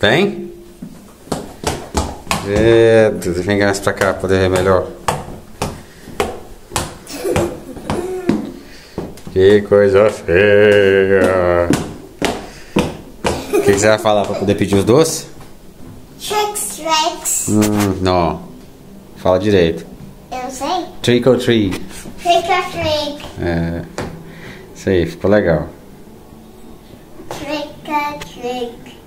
Vem? É, vem mais pra cá pra poder ver melhor. Que coisa feia. O que, que você vai falar pra poder pedir os doces? Tricks, tricks. Hum, não. Fala direito. Eu não sei. Trick or treat. Trick or trick. É. Isso aí, ficou legal. Trick or trick.